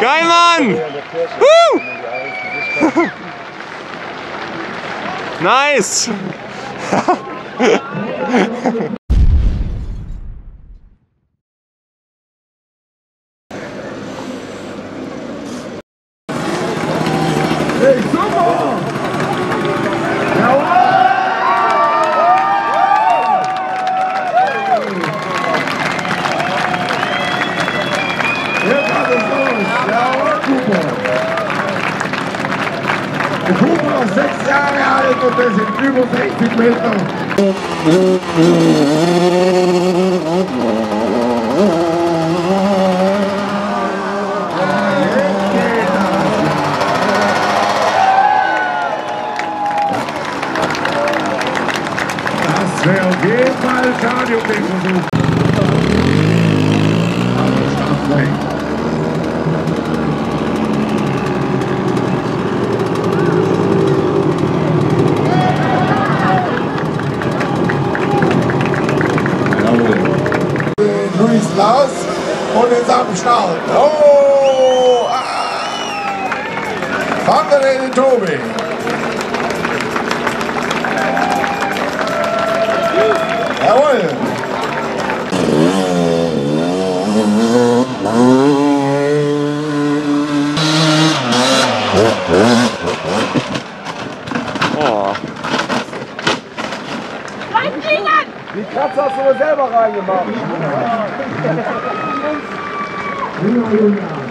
Geil, Mann! Woo! nice! Der Cooper ist sechs Jahre alt und das sind über 60 Meter. Das wäre auf jeden Fall schade um den Versuch. Luis Lars und jetzt am Start. Oh! Ah. Fangen den Tobi. Jawohl! Oh. Die Katze hast du selber reingemacht. いいないいな。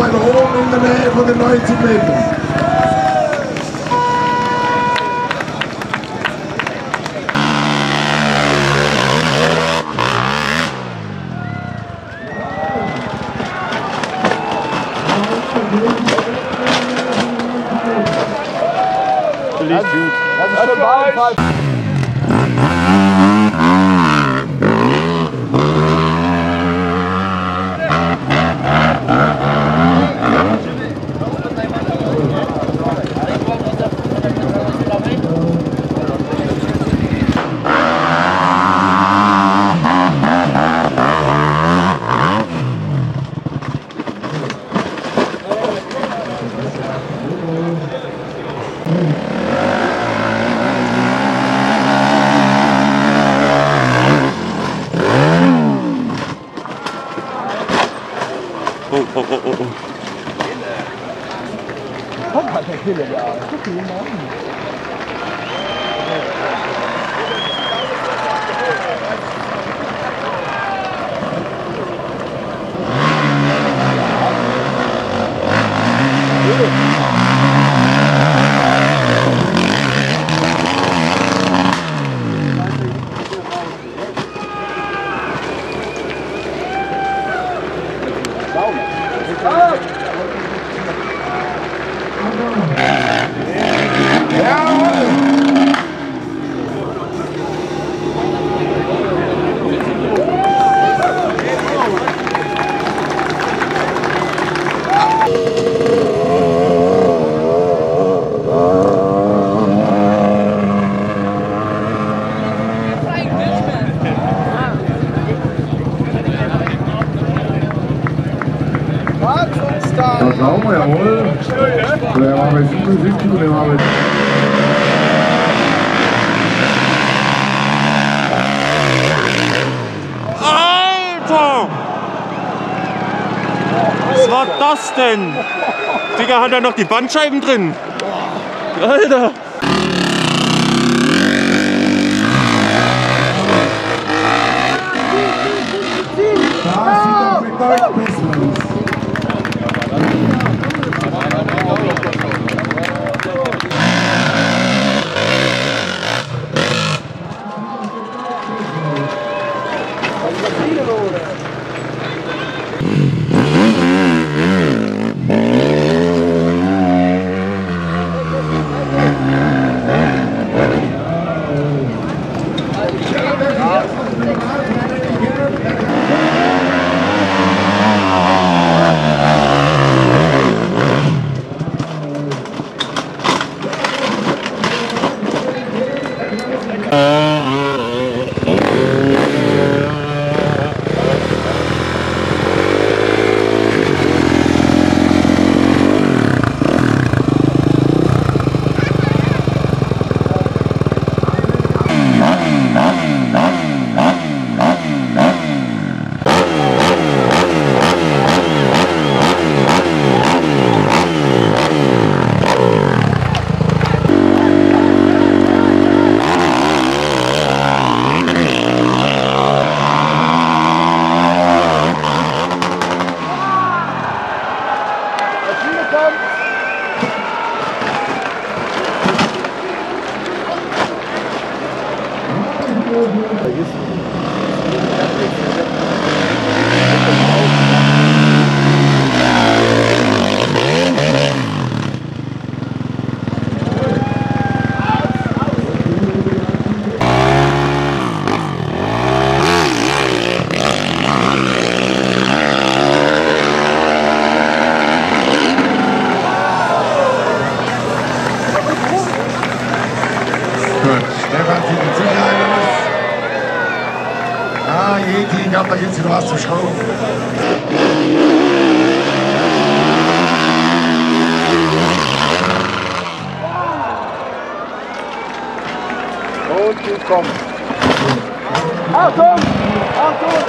Er auf jeden Fall oben in der Nähe von den 90 Metern. Das denn? Digga, hat er noch die Bandscheiben drin? Alter! Da gibt es wieder was zu schrauben. Und die kommen. Achtung! Achtung!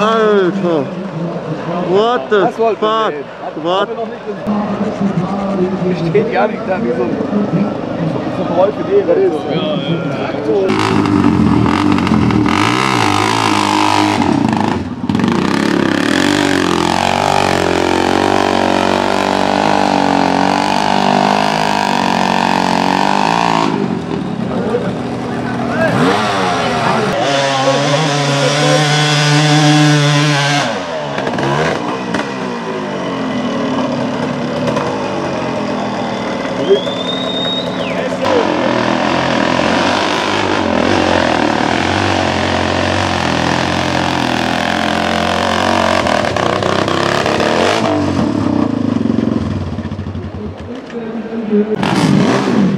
Alter! What the Das fuck? What? Gesehen. Steht ja nicht da wie so ein, so ein Rolf für den. So. Hol den, hol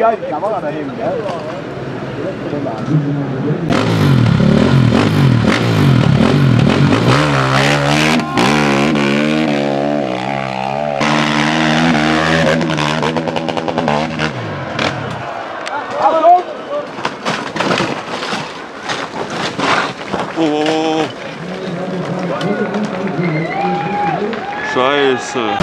Geil die Kamera daneben, gell? Scheiße.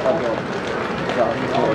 他就叫你说？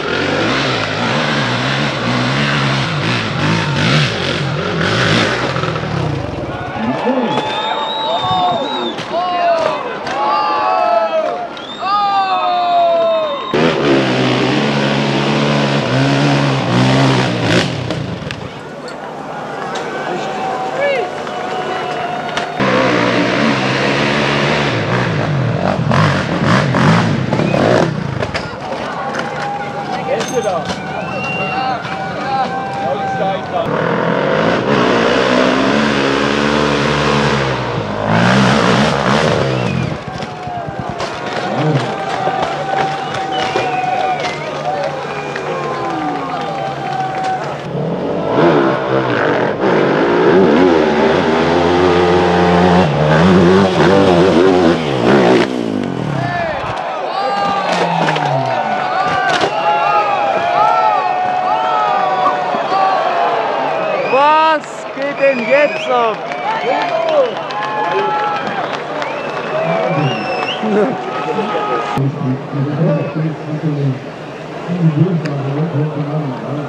Achtung,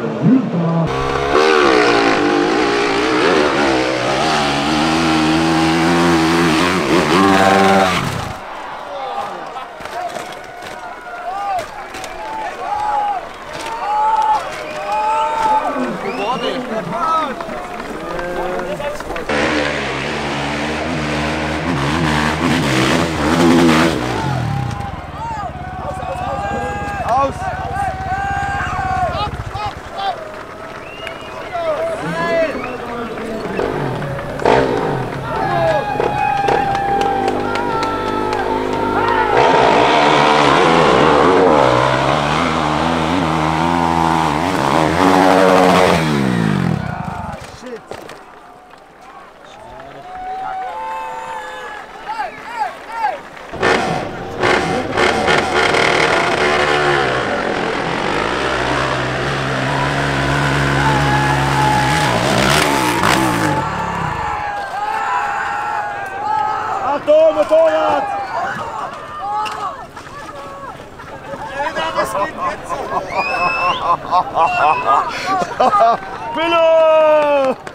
Bilo!